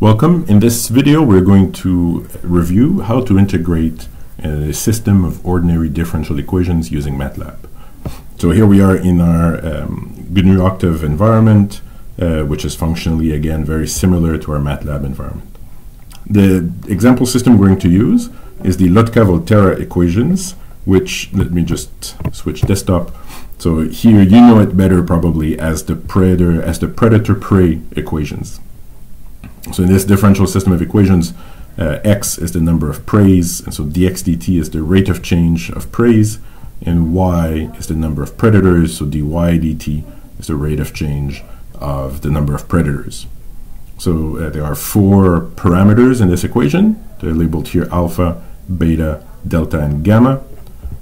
Welcome. In this video we're going to review how to integrate a system of ordinary differential equations using MATLAB. So here we are in our um, GNU Octave environment, uh, which is functionally again very similar to our MATLAB environment. The example system we're going to use is the Lotka-Volterra equations, which, let me just switch desktop. So here you know it better probably as the predator as the predator-prey equations. So in this differential system of equations, uh, x is the number of preys, and so dx dt is the rate of change of preys, and y is the number of predators, so dy dt is the rate of change of the number of predators. So uh, there are four parameters in this equation. They're labeled here alpha, beta, delta, and gamma.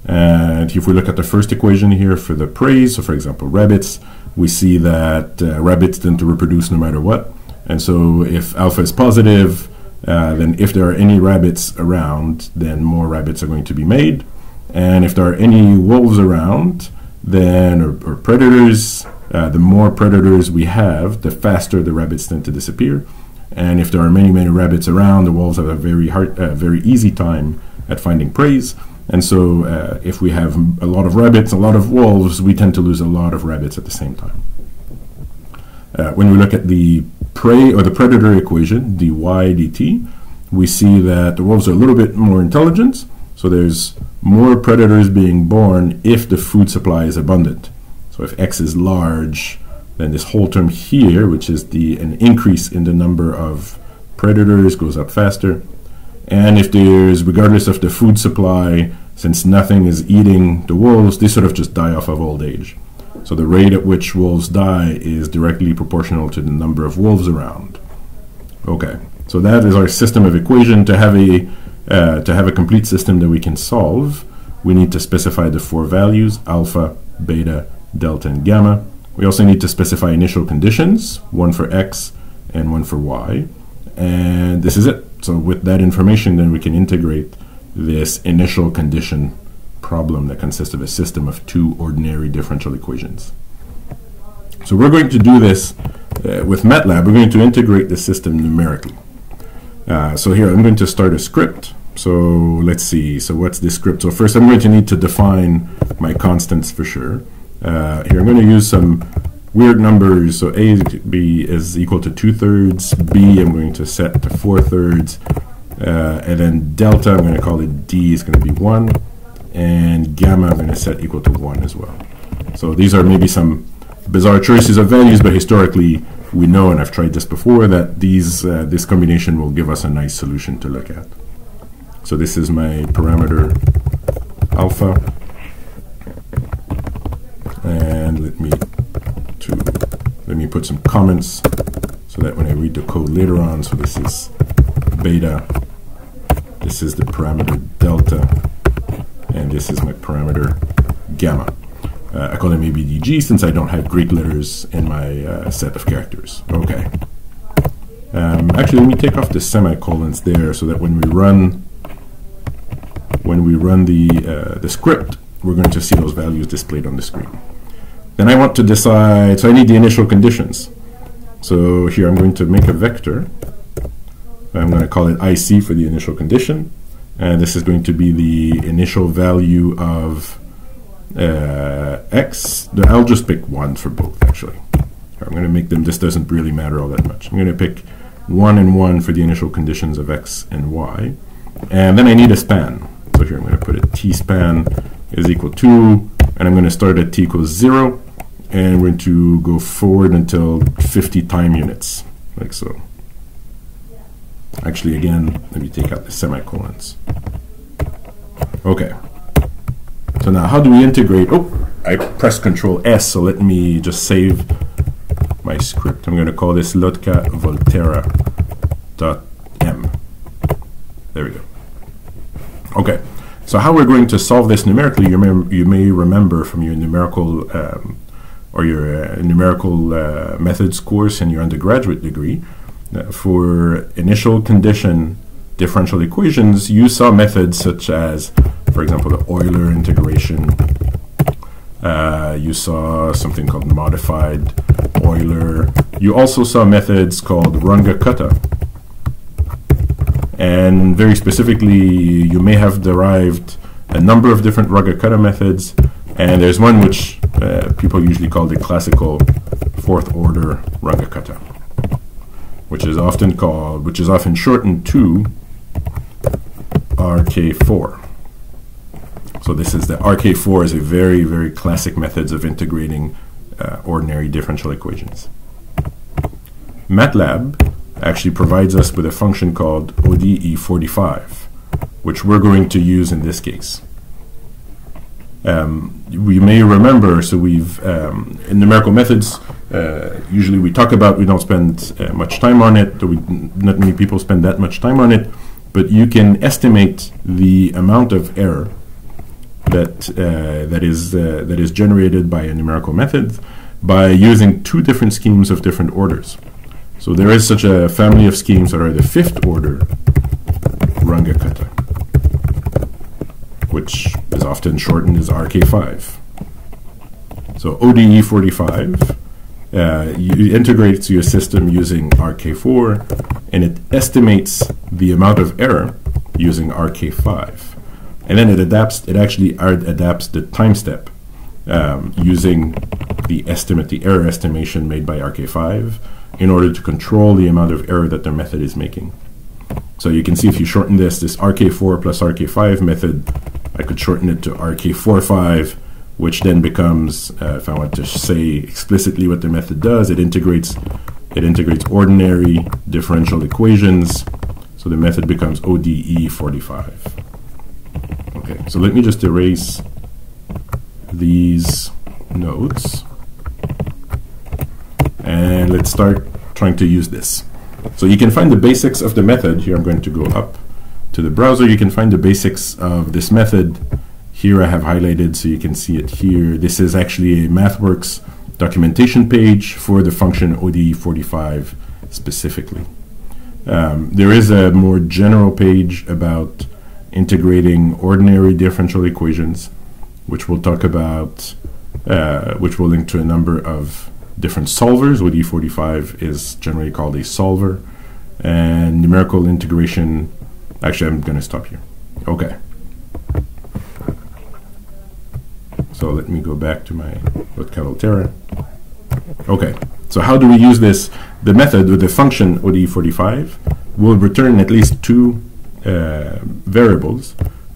And if we look at the first equation here for the preys, so for example rabbits, we see that uh, rabbits tend to reproduce no matter what. And so if alpha is positive, uh, then if there are any rabbits around, then more rabbits are going to be made. And if there are any wolves around, then or, or predators, uh, the more predators we have, the faster the rabbits tend to disappear. And if there are many, many rabbits around, the wolves have a very hard, uh, very easy time at finding prey. And so, uh, if we have a lot of rabbits, a lot of wolves, we tend to lose a lot of rabbits at the same time. Uh, when we look at the prey or the predator equation, dy dt, we see that the wolves are a little bit more intelligent, so there's more predators being born if the food supply is abundant. So if x is large, then this whole term here, which is the an increase in the number of predators, goes up faster. And if there's, regardless of the food supply, since nothing is eating the wolves, they sort of just die off of old age. So the rate at which wolves die is directly proportional to the number of wolves around. Okay, so that is our system of equation. To have a uh, to have a complete system that we can solve, we need to specify the four values: alpha, beta, delta, and gamma. We also need to specify initial conditions, one for x and one for y. And this is it. So with that information, then we can integrate this initial condition problem that consists of a system of two ordinary differential equations. So we're going to do this uh, with MATLAB. We're going to integrate the system numerically. Uh, so here I'm going to start a script. So let's see. So what's this script? So first I'm going to need to define my constants for sure. Uh, here I'm going to use some weird numbers. So A B is equal to 2 thirds. B I'm going to set to 4 thirds. Uh, and then delta I'm going to call it D is going to be 1 and gamma I'm going to set equal to 1 as well. So these are maybe some bizarre choices of values, but historically we know, and I've tried this before, that these uh, this combination will give us a nice solution to look at. So this is my parameter alpha, and let me to let me put some comments so that when I read the code later on, so this is beta, this is the parameter delta, and this is my parameter gamma. Uh, I call them ABDG since I don't have Greek letters in my uh, set of characters. Okay. Um, actually, let me take off the semicolons there so that when we run when we run the uh, the script, we're going to see those values displayed on the screen. Then I want to decide. So I need the initial conditions. So here I'm going to make a vector. I'm going to call it IC for the initial condition and this is going to be the initial value of uh, x. I'll just pick one for both actually. I'm going to make them, this doesn't really matter all that much. I'm going to pick 1 and 1 for the initial conditions of x and y. And then I need a span. So here I'm going to put a t span is equal to, and I'm going to start at t equals 0, and we're going to go forward until 50 time units, like so. Actually, again, let me take out the semicolons. Okay. So now how do we integrate? Oh, I press Control S, so let me just save my script. I'm going to call this Lotka Volterra dot M. There we go. Okay. So how we're going to solve this numerically, you may, you may remember from your numerical um, or your uh, numerical uh, methods course in your undergraduate degree, for initial condition differential equations, you saw methods such as, for example, the Euler integration. Uh, you saw something called modified Euler. You also saw methods called Runge-Kutta. And very specifically, you may have derived a number of different Runge-Kutta methods, and there's one which uh, people usually call the classical fourth order Runge-Kutta, which is often called, which is often shortened to RK4. So this is the RK4 is a very, very classic methods of integrating uh, ordinary differential equations. MATLAB actually provides us with a function called ODE45, which we're going to use in this case. Um, we may remember, so we've, um, in numerical methods, uh, usually we talk about, we don't spend uh, much time on it, we, not many people spend that much time on it, but you can estimate the amount of error that, uh, that, is, uh, that is generated by a numerical method by using two different schemes of different orders. So there is such a family of schemes that are the fifth order Runge-Kutta, which is often shortened as RK5. So ODE45 uh, integrates your system using RK4 and it estimates the amount of error using RK5. And then it adapts, it actually adapts the time step um, using the estimate, the error estimation made by RK5 in order to control the amount of error that their method is making. So you can see if you shorten this, this RK4 plus RK5 method, I could shorten it to RK45, which then becomes, uh, if I want to say explicitly what the method does, it integrates it integrates ordinary differential equations. So the method becomes ODE45. Okay, so let me just erase these nodes. And let's start trying to use this. So you can find the basics of the method. Here I'm going to go up to the browser. You can find the basics of this method. Here I have highlighted so you can see it here. This is actually a MathWorks documentation page for the function ODE45 specifically. Um, there is a more general page about integrating ordinary differential equations, which we'll talk about, uh, which will link to a number of different solvers. ODE45 is generally called a solver. And numerical integration, actually, I'm going to stop here. Okay. So let me go back to my Lotka-Volterra. Okay, so how do we use this? The method with the function ODE45 will return at least two uh, variables,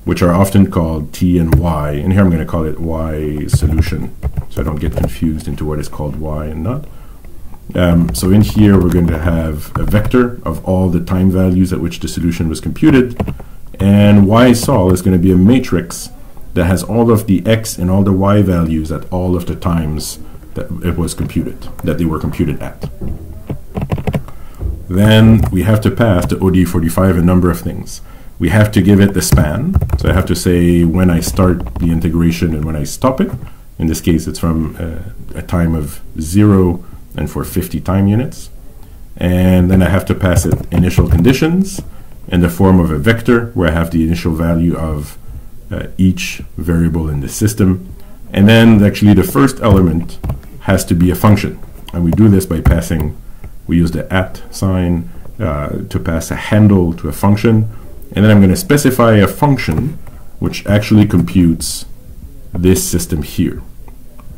which are often called t and y. And here I'm going to call it y solution, so I don't get confused into what is called y and not. Um, so in here, we're going to have a vector of all the time values at which the solution was computed. And y sol is going to be a matrix that has all of the x and all the y values at all of the times that it was computed, that they were computed at. Then we have to pass to ODE45 a number of things. We have to give it the span. So I have to say when I start the integration and when I stop it. In this case, it's from uh, a time of zero and for 50 time units. And then I have to pass it initial conditions in the form of a vector where I have the initial value of uh, each variable in the system. And then actually the first element has to be a function. And we do this by passing we use the at sign uh, to pass a handle to a function. And then I'm going to specify a function which actually computes this system here,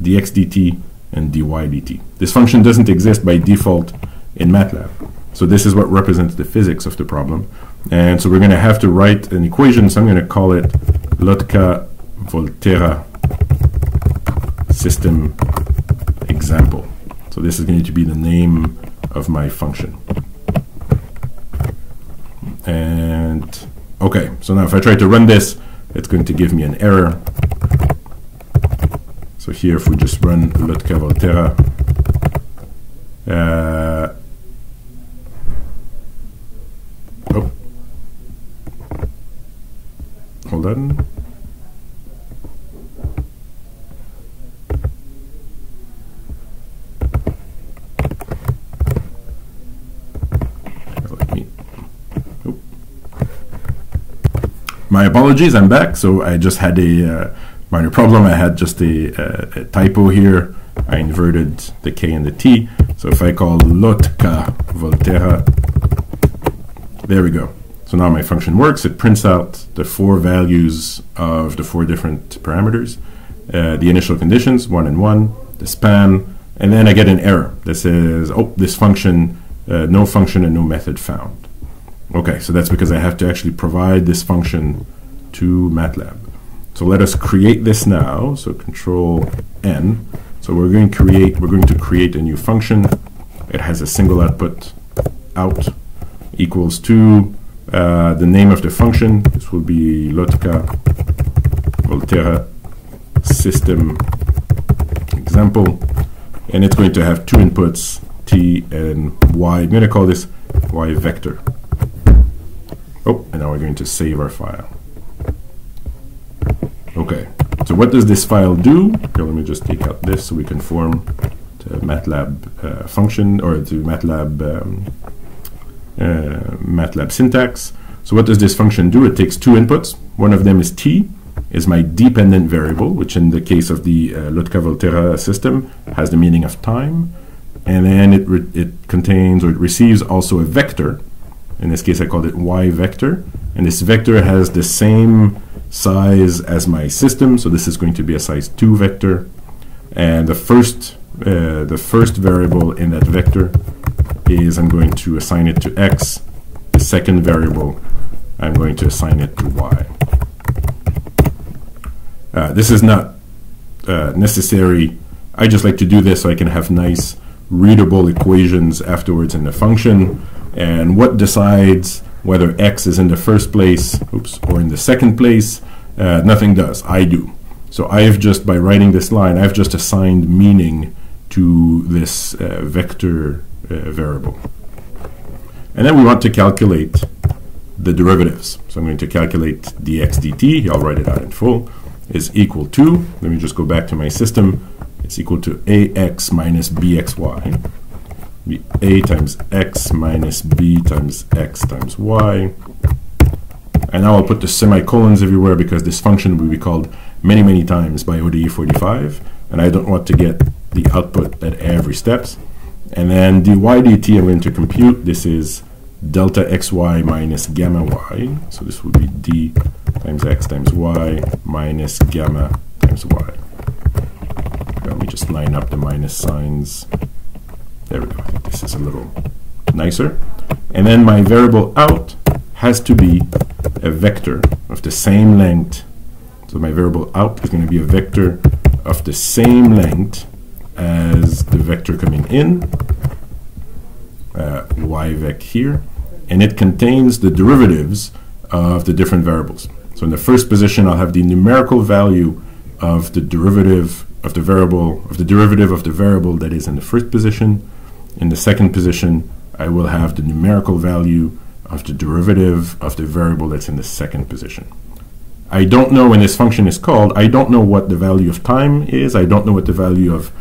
dx dt and dy dt. This function doesn't exist by default in MATLAB. So this is what represents the physics of the problem. And so we're going to have to write an equation, so I'm going to call it Lotka-Volterra system example. So this is going to be the name of my function. And okay, so now if I try to run this, it's going to give me an error. So here, if we just run Lotka-Volterra, uh, oh, hold on. My apologies, I'm back. So I just had a uh, minor problem. I had just a, uh, a, typo here. I inverted the K and the T. So if I call Lotka Volterra, there we go. So now my function works. It prints out the four values of the four different parameters, uh, the initial conditions, 1 and 1, the span, and then I get an error that says, oh, this function, uh, no function and no method found. Okay, so that's because I have to actually provide this function to MATLAB. So let us create this now. So control N. So we're going to create we're going to create a new function. It has a single output out equals to uh, the name of the function. This will be Lotka Volterra system example. And it's going to have two inputs, t and y. I'm going to call this y vector. Oh, and now we're going to save our file. Okay, so what does this file do? Here, let me just take out this so we can form the MATLAB uh, function or the MATLAB um, uh, MATLAB syntax. So what does this function do? It takes two inputs. One of them is t, is my dependent variable, which in the case of the uh, Lotka-Volterra system has the meaning of time. And then it, it contains or it receives also a vector. In this case, I called it y vector. And this vector has the same size as my system. So this is going to be a size 2 vector. And the first, uh, the first variable in that vector is I'm going to assign it to x. The second variable, I'm going to assign it to y. Uh, this is not uh, necessary. I just like to do this so I can have nice readable equations afterwards in the function. And what decides whether x is in the first place oops, or in the second place? Uh, nothing does. I do. So I have just, by writing this line, I've just assigned meaning to this uh, vector uh, variable. And then we want to calculate the derivatives. So I'm going to calculate dx dt. I'll write it out in full is equal to, let me just go back to my system, it's equal to ax minus bxy, a times x minus b times x times y. And now I'll put the semicolons everywhere because this function will be called many, many times by ODE 45, and I don't want to get the output at every steps. And then dy dt I'm going to compute. This is delta xy minus gamma y. So this would be d times x times y minus gamma times y. Let me just line up the minus signs. There we go. This is a little nicer. And then my variable out has to be a vector of the same length. So my variable out is going to be a vector of the same length as the vector coming in, uh, y vec here, and it contains the derivatives of the different variables. So in the first position, I'll have the numerical value of the derivative of the variable, of the derivative of the variable that is in the first position. In the second position, I will have the numerical value of the derivative of the variable that's in the second position. I don't know when this function is called, I don't know what the value of time is, I don't know what the value of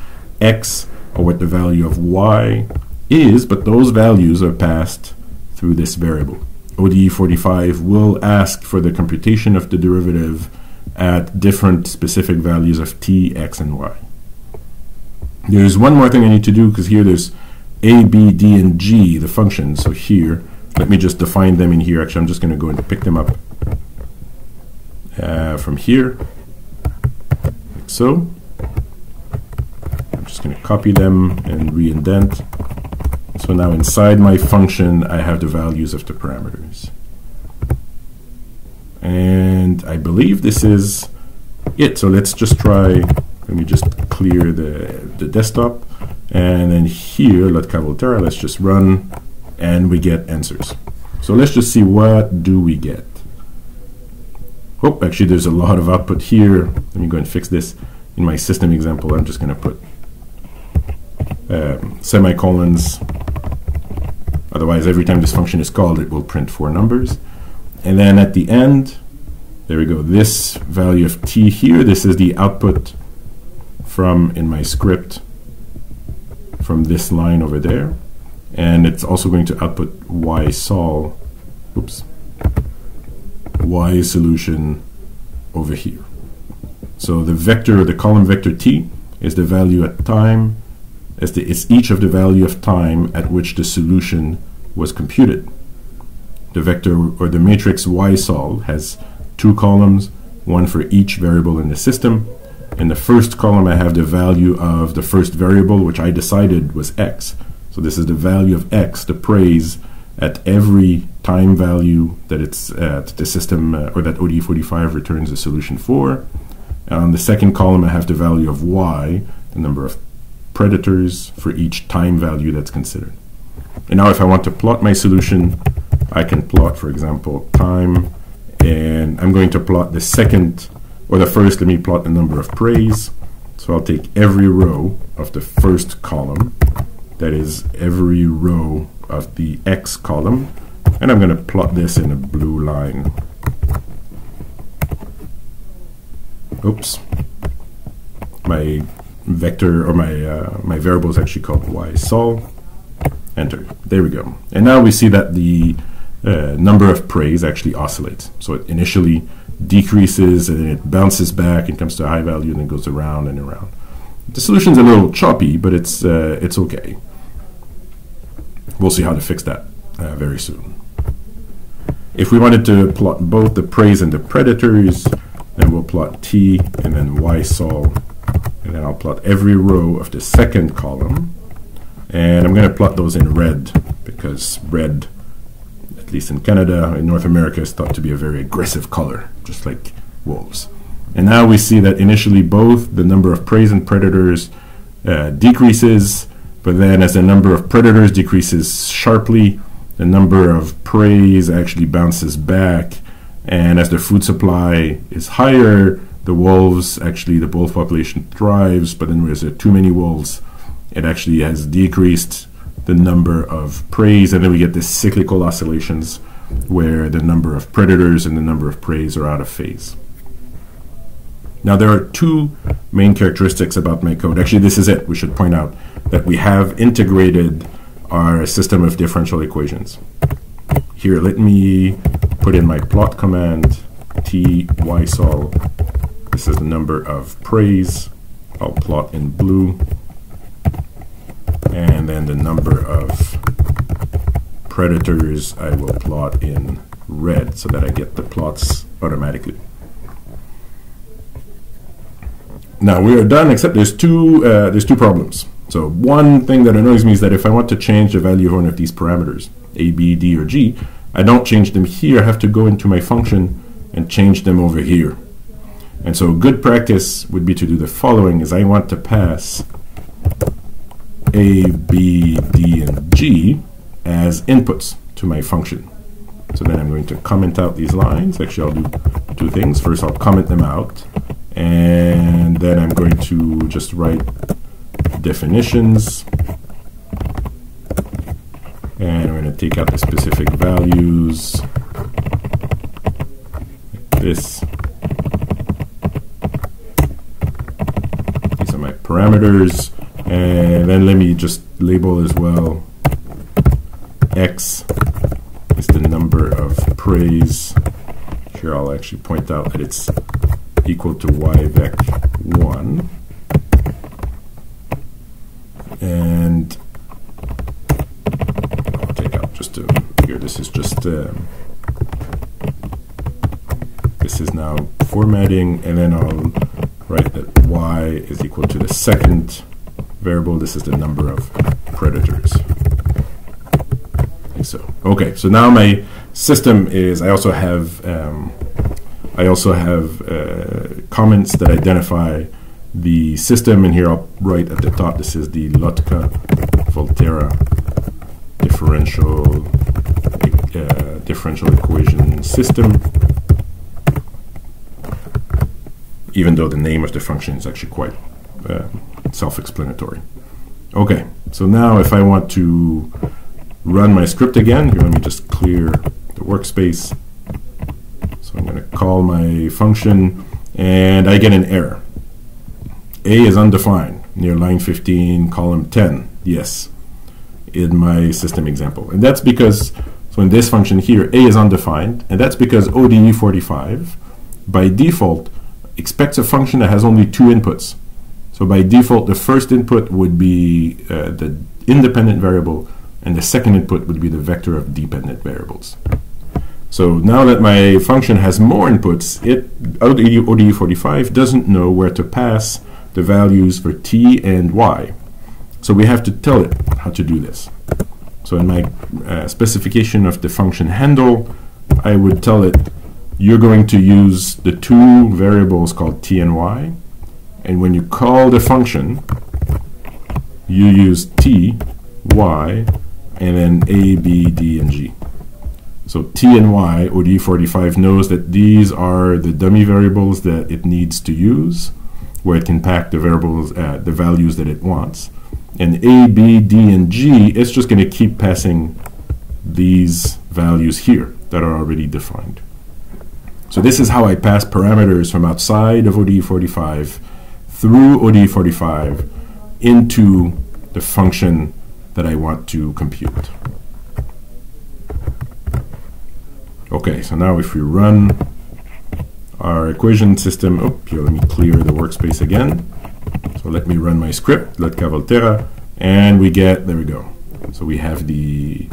x or what the value of y is, but those values are passed through this variable. ODE 45 will ask for the computation of the derivative at different specific values of t, x, and y. There's one more thing I need to do because here there's a, b, d, and g, the functions. So here, let me just define them in here. Actually, I'm just going to go and pick them up uh, from here, like so. I'm just going to copy them and re-indent. So now inside my function, I have the values of the parameters. And I believe this is it. So let's just try, let me just clear the, the desktop. And then here, Lotka-Volterra, let's just run, and we get answers. So let's just see what do we get. Oh, actually there's a lot of output here. Let me go and fix this. In my system example, I'm just going to put um, semicolons Otherwise, every time this function is called, it will print four numbers. And then at the end, there we go, this value of t here, this is the output from, in my script, from this line over there. And it's also going to output y sol, oops, y solution over here. So the vector, the column vector t, is the value at time it's each of the value of time at which the solution was computed. The vector or the matrix ysol has two columns, one for each variable in the system. In the first column, I have the value of the first variable, which I decided was x. So this is the value of x, the preys, at every time value that it's at the system uh, or that ODE45 returns a solution for. On the second column, I have the value of y, the number of predators for each time value that's considered. And now if I want to plot my solution, I can plot, for example, time, and I'm going to plot the second, or the first, let me plot the number of preys. So I'll take every row of the first column, that is every row of the x column, and I'm going to plot this in a blue line. Oops. My vector, or my, uh, my variable is actually called y sol. Enter. There we go. And now we see that the uh, number of preys actually oscillates. So it initially decreases and then it bounces back and comes to a high value and then goes around and around. The solution's a little choppy, but it's uh, it's okay. We'll see how to fix that uh, very soon. If we wanted to plot both the preys and the predators, then we'll plot t and then y sol, and then I'll plot every row of the second column and I'm going to plot those in red because red, at least in Canada, in North America, is thought to be a very aggressive color, just like wolves. And now we see that initially both the number of preys and predators uh, decreases, but then as the number of predators decreases sharply, the number of preys actually bounces back, and as the food supply is higher, the wolves actually the wolf population thrives, but then there's uh, too many wolves it actually has decreased the number of preys, and then we get this cyclical oscillations where the number of predators and the number of preys are out of phase. Now, there are two main characteristics about my code. Actually, this is it. We should point out that we have integrated our system of differential equations. Here, let me put in my plot command t y sol. This is the number of preys. I'll plot in blue and then the number of predators I will plot in red so that I get the plots automatically. Now we are done, except there's two uh, there's two problems. So one thing that annoys me is that if I want to change the value of one of these parameters, a, b, d, or g, I don't change them here. I have to go into my function and change them over here. And so good practice would be to do the following: is I want to pass a, B, D, and G as inputs to my function. So then I'm going to comment out these lines. Actually, I'll do two things. First, I'll comment them out. And then I'm going to just write definitions. And I'm going to take out the specific values. Like this. These are my parameters. And then let me just label as well x is the number of preys. Here I'll actually point out that it's equal to yvec1. And I'll take out just a, here, this is just, um, this is now formatting, and then I'll write that y is equal to the second variable. This is the number of predators. Like so. Okay, so now my system is, I also have, um, I also have uh, comments that identify the system, and here I'll write at the top, this is the Lotka Volterra differential uh, differential equation system even though the name of the function is actually quite uh, self-explanatory. Okay, so now if I want to run my script again, here let me just clear the workspace. So I'm going to call my function and I get an error. A is undefined near line 15, column 10. Yes, in my system example. And that's because, so in this function here, A is undefined, and that's because ODE45 by default expects a function that has only two inputs. So by default, the first input would be uh, the independent variable, and the second input would be the vector of dependent variables. So now that my function has more inputs, it ODE45 doesn't know where to pass the values for t and y. So we have to tell it how to do this. So in my uh, specification of the function handle, I would tell it you're going to use the two variables called t and y, and when you call the function, you use t, y, and then a, b, d, and g. So t and y, ODE45 knows that these are the dummy variables that it needs to use, where it can pack the variables, uh, the values that it wants. And a, b, d, and g, it's just going to keep passing these values here that are already defined. So this is how I pass parameters from outside of ODE45 through ODE45 into the function that I want to compute. Okay, so now if we run our equation system, oh, here, let me clear the workspace again. So let me run my script, Lotka Volterra, and we get, there we go. So we have the,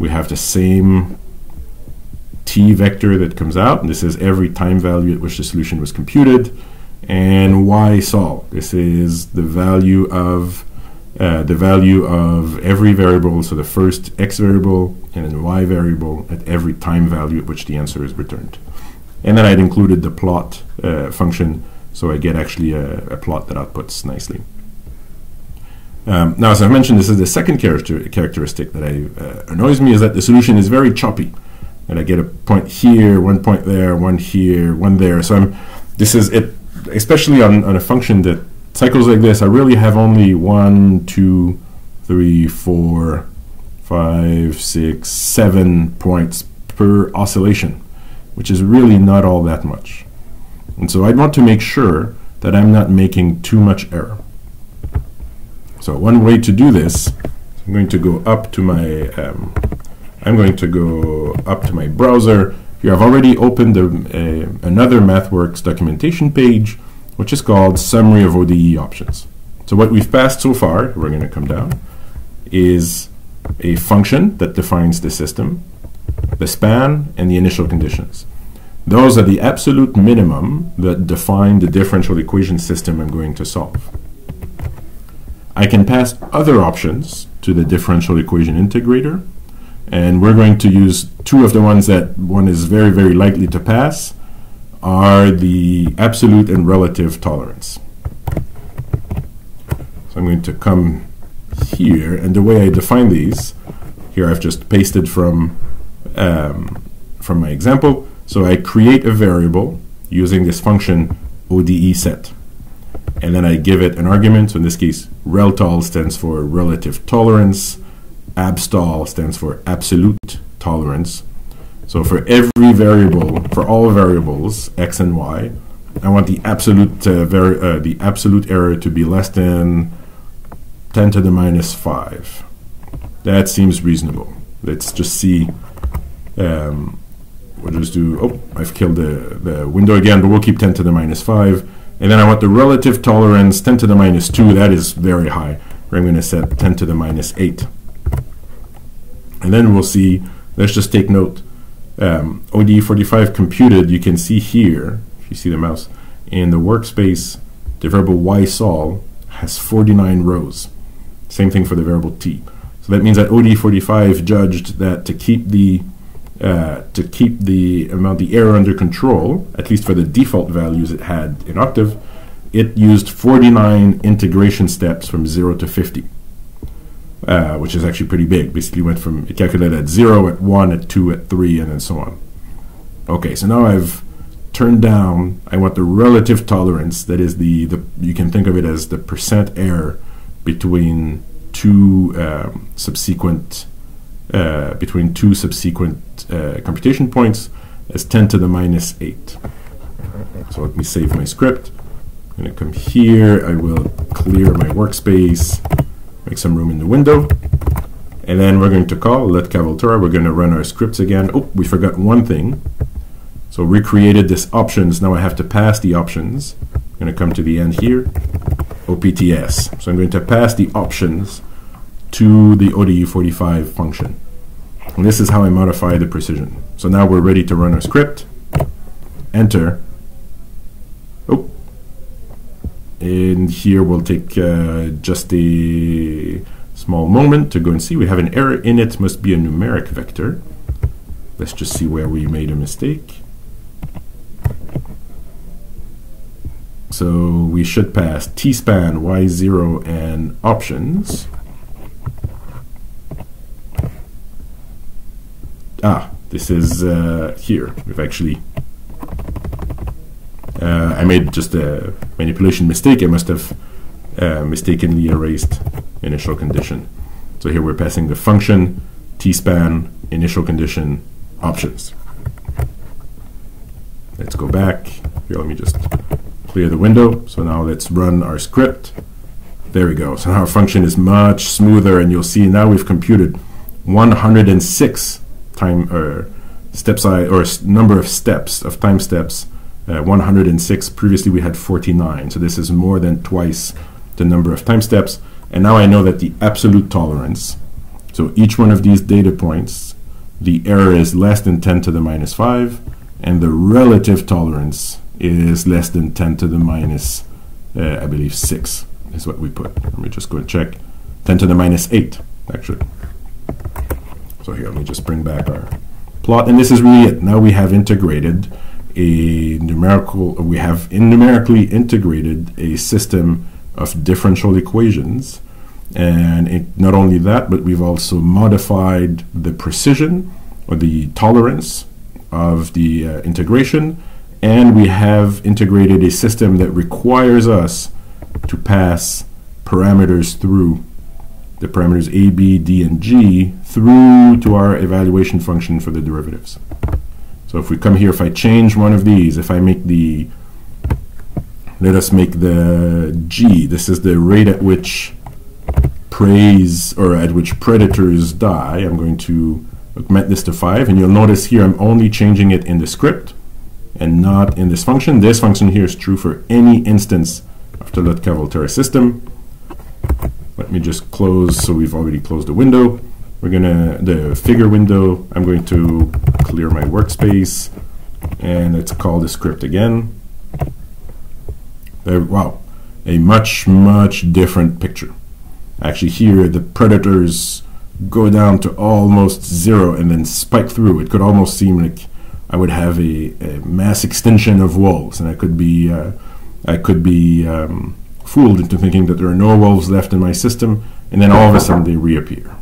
we have the same t vector that comes out, and this is every time value at which the solution was computed, and y sol. This is the value of uh, the value of every variable, so the first x variable and then y variable at every time value at which the answer is returned. And then I'd included the plot uh, function, so I get actually a, a plot that outputs nicely. Um, now, as I mentioned, this is the second character characteristic that I, uh, annoys me, is that the solution is very choppy. And I get a point here, one point there, one here, one there. So I'm, this is it, especially on, on a function that cycles like this, I really have only one, two, three, four, five, six, seven points per oscillation, which is really not all that much. And so I'd want to make sure that I'm not making too much error. So one way to do this, I'm going to go up to my, um, I'm going to go up to my browser. Here I've already opened a, a, uh, another MathWorks documentation page which is called Summary of ODE Options. So what we've passed so far, we're going to come down, is a function that defines the system, the span, and the initial conditions. Those are the absolute minimum that define the differential equation system I'm going to solve. I can pass other options to the differential equation integrator, and we're going to use two of the ones that one is very, very likely to pass, are the absolute and relative tolerance. So I'm going to come here, and the way I define these, here I've just pasted from, um, from my example. So I create a variable using this function ODE set. And then I give it an argument. So in this case, reltol stands for relative tolerance. Abstol stands for absolute tolerance. So for every variable, for all variables x and y, I want the absolute uh, uh, the absolute error to be less than 10 to the minus 5. That seems reasonable. Let's just see. Um, we'll just do. Oh, I've killed the, the window again, but we'll keep 10 to the minus 5. And then I want the relative tolerance 10 to the minus 2. That is very high. I'm going to set 10 to the minus 8. And then we'll see. Let's just take note um, ODE45 computed, you can see here, if you see the mouse, in the workspace, the variable ysol has 49 rows. Same thing for the variable t. So that means that ODE45 judged that to keep the uh, to keep the amount the error under control, at least for the default values it had in Octave, it used 49 integration steps from 0 to 50 uh, which is actually pretty big. Basically went from, it calculated at 0, at 1, at 2, at 3, and then so on. Okay, so now I've turned down, I want the relative tolerance, that is the, the you can think of it as the percent error between two um, subsequent, uh, between two subsequent uh, computation points as 10 to the minus 8. So let me save my script. I'm going to come here, I will clear my workspace, make some room in the window. And then we're going to call Lotka Volterra. We're going to run our scripts again. Oh, we forgot one thing. So we created this options. Now I have to pass the options. I'm going to come to the end here. OPTS. So I'm going to pass the options to the ODE45 function. And this is how I modify the precision. So now we're ready to run our script. Enter. Oh. And here we'll take uh, just a small moment to go and see. We have an error in it, must be a numeric vector. Let's just see where we made a mistake. So we should pass tspan, y0, and options. Ah, this is uh, here. We've actually uh, I made just a manipulation mistake. I must have uh, mistakenly erased initial condition. So here we're passing the function tspan initial condition options. Let's go back. Here, let me just clear the window. So now let's run our script. There we go. So now our function is much smoother, and you'll see now we've computed 106 time or step size or number of steps of time steps. Uh, 106. Previously we had 49. So this is more than twice the number of time steps. And now I know that the absolute tolerance. So each one of these data points, the error is less than 10 to the minus 5, and the relative tolerance is less than 10 to the minus, uh, I believe, 6 is what we put. Let me just go and check. 10 to the minus 8, actually. So here, let me just bring back our plot. And this is really it. Now we have integrated a numerical, we have in numerically integrated a system of differential equations. And it, not only that, but we've also modified the precision or the tolerance of the uh, integration. And we have integrated a system that requires us to pass parameters through the parameters a, b, d, and g through to our evaluation function for the derivatives. So if we come here, if I change one of these, if I make the, let us make the g, this is the rate at which preys, or at which predators die, I'm going to augment this to 5, and you'll notice here I'm only changing it in the script and not in this function. This function here is true for any instance of the Lotka-Volterra system. Let me just close, so we've already closed the window. We're gonna, the figure window, I'm going to clear my workspace and let's call the script again. There, wow, a much, much different picture. Actually here, the predators go down to almost zero and then spike through. It could almost seem like I would have a, a mass extinction of wolves and I could be, uh, I could be um, fooled into thinking that there are no wolves left in my system, and then all of a sudden they reappear.